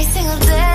every single day